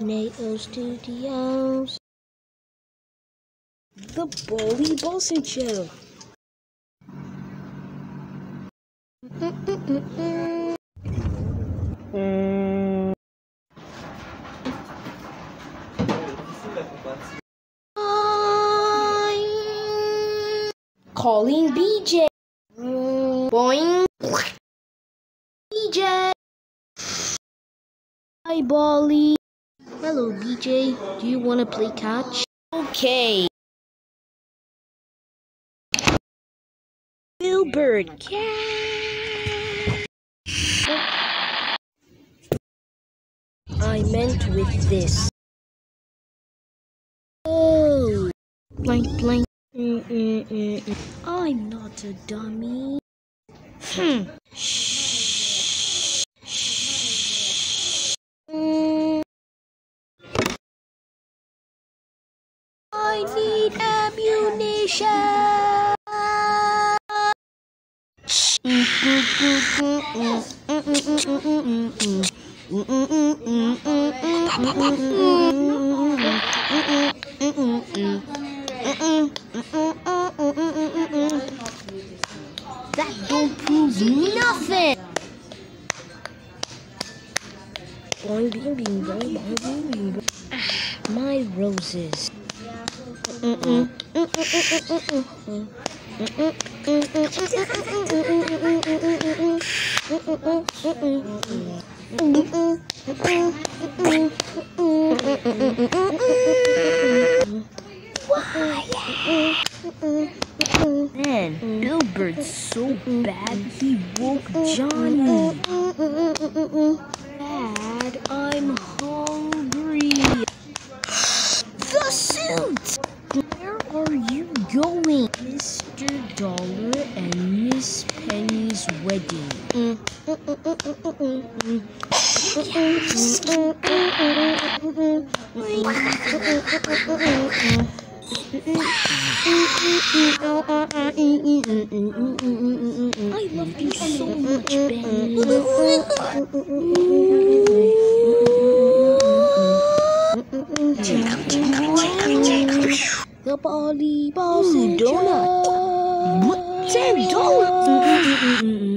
Naeto Studios. The Bally Ballson Show. Calling BJ. Boing. BJ. Hi, Bally. BJ. Do you want to play catch? Okay. Billbird cat. I meant with this. Oh. Blank, blank. Mm-mm-mm. I'm not a dummy. Hmm. That don't prove nothing. Ah, my roses. Man, Billbird's so bad he woke Johnny. Mr. Dollar and Miss Penny's wedding. I love you so much, Benny. The volleyball donut. Ten dollars.